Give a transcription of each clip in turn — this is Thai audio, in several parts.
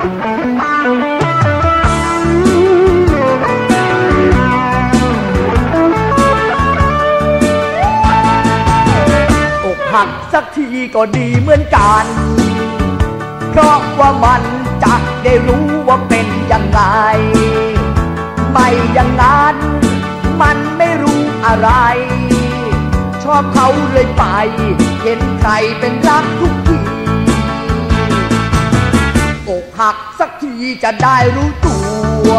อกหักสักทีก็ดีเหมือนกัน เพราะว่ามันจะได้รู้ว่าเป็นยังไง ไม่อย่างนั้น มันไม่รู้อะไร ชอบเขาเลยไป เห็นใครเป็นรักทุกที อกหักสักทีจะได้รู้ตัว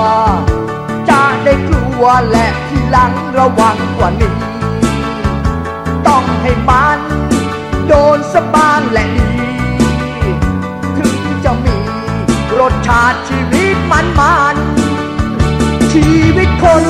จะได้กลัวและทีหลังระวังกว่านี้ ต้องให้มันโดนสะบางและดี ถึงจะมีรสชาติชีวิตมันมันชีวิตคน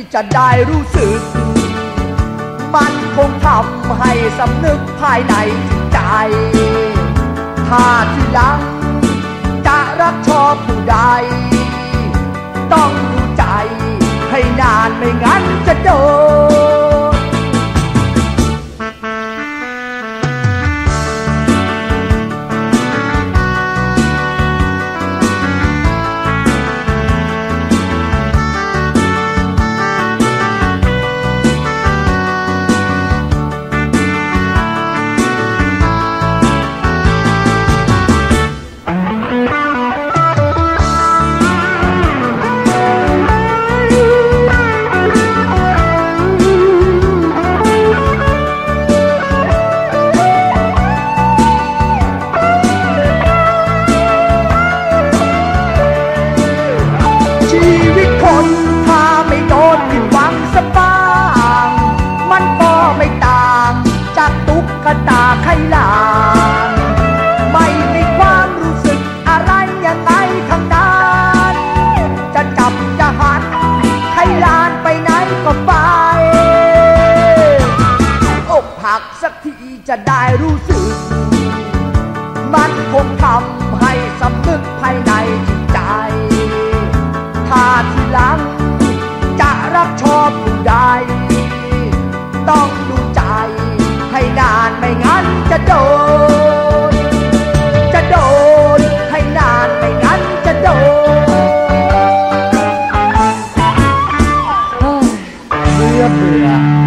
ที่จะได้รู้สึก มันคงทำให้สำนึกภายในใจ ถ้าทีหลังจะรักชอบผู้ใด ต้องดูใจให้นานไม่งั้นจะโดน ไขลาน ไม่มีความรู้สึกอะไรยังไงทางด้าน จะจับจะหันไขลานไปไหนก็ไป อกหักสักทีจะได้รู้สึก มันคงทำ ไม่งั้นจะโดน จะโดน ให้นานไม่งั้นจะโดนเบื่อเบื่อ